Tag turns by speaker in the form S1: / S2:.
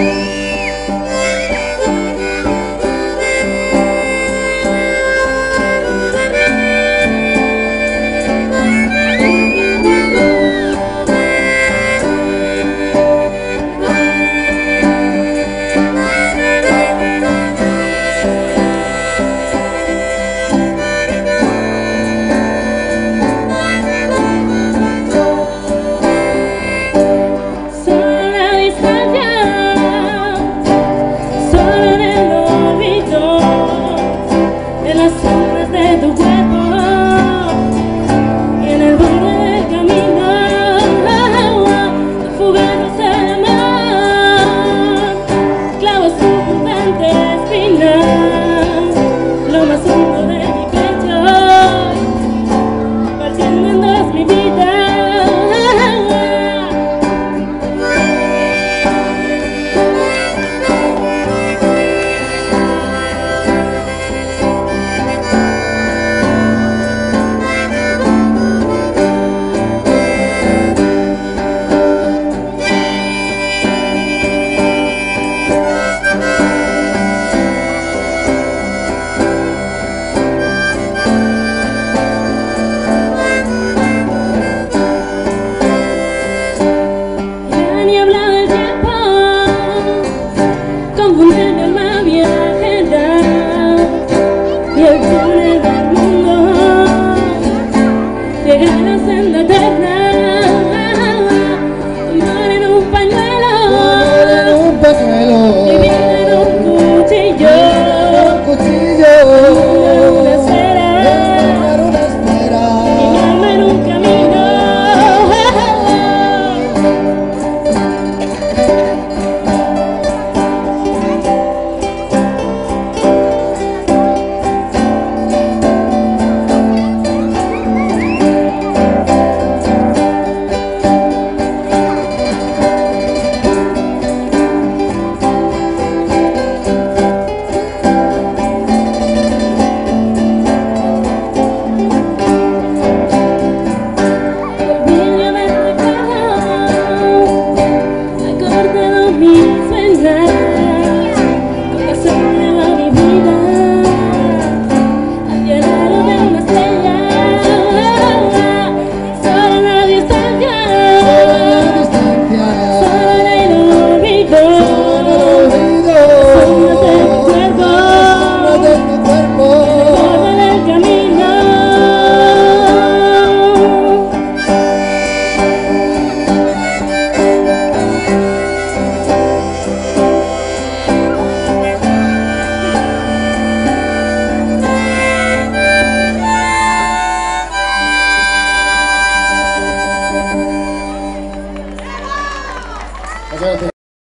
S1: Thank you.
S2: I gotta